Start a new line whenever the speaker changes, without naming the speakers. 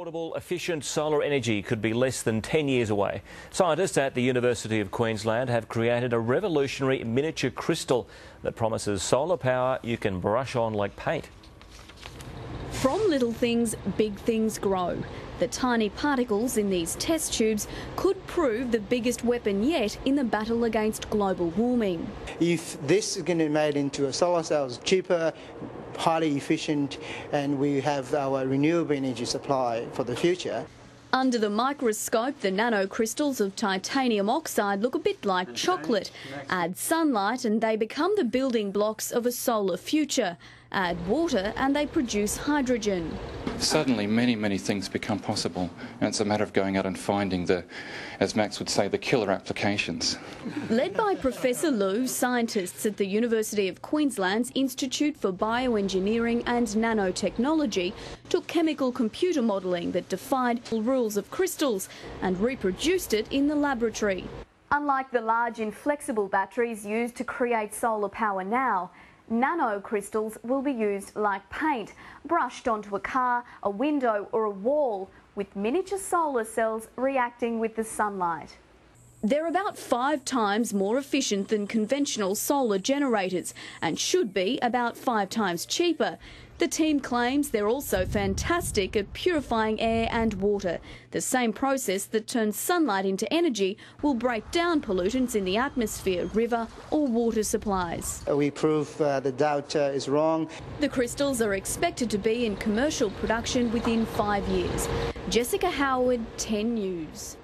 Affordable, efficient solar energy could be less than 10 years away. Scientists at the University of Queensland have created a revolutionary miniature crystal that promises solar power you can brush on like paint.
From little things, big things grow. The tiny particles in these test tubes could prove the biggest weapon yet in the battle against global warming.
If this is going to be made into a solar cell, it's cheaper, highly efficient, and we have our renewable energy supply for the future.
Under the microscope, the nanocrystals of titanium oxide look a bit like chocolate. Add sunlight and they become the building blocks of a solar future. Add water and they produce hydrogen.
Suddenly, many, many things become possible, and it's a matter of going out and finding the, as Max would say, the killer applications.
Led by Professor Lu, scientists at the University of Queensland's Institute for Bioengineering and Nanotechnology took chemical computer modelling that defied rules of crystals and reproduced it in the laboratory. Unlike the large inflexible batteries used to create solar power now, nanocrystals will be used like paint, brushed onto a car, a window or a wall, with miniature solar cells reacting with the sunlight. They're about five times more efficient than conventional solar generators and should be about five times cheaper. The team claims they're also fantastic at purifying air and water. The same process that turns sunlight into energy will break down pollutants in the atmosphere, river or water supplies.
We prove uh, the doubt uh, is wrong.
The crystals are expected to be in commercial production within five years. Jessica Howard, 10 News.